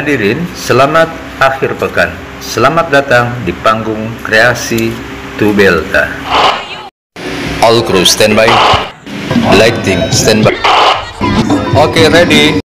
Hadirin, selamat akhir pekan. Selamat datang di panggung kreasi Tubelta. All crew standby. Lighting standby. Oke, okay, ready.